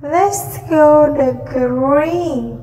Let's go the green.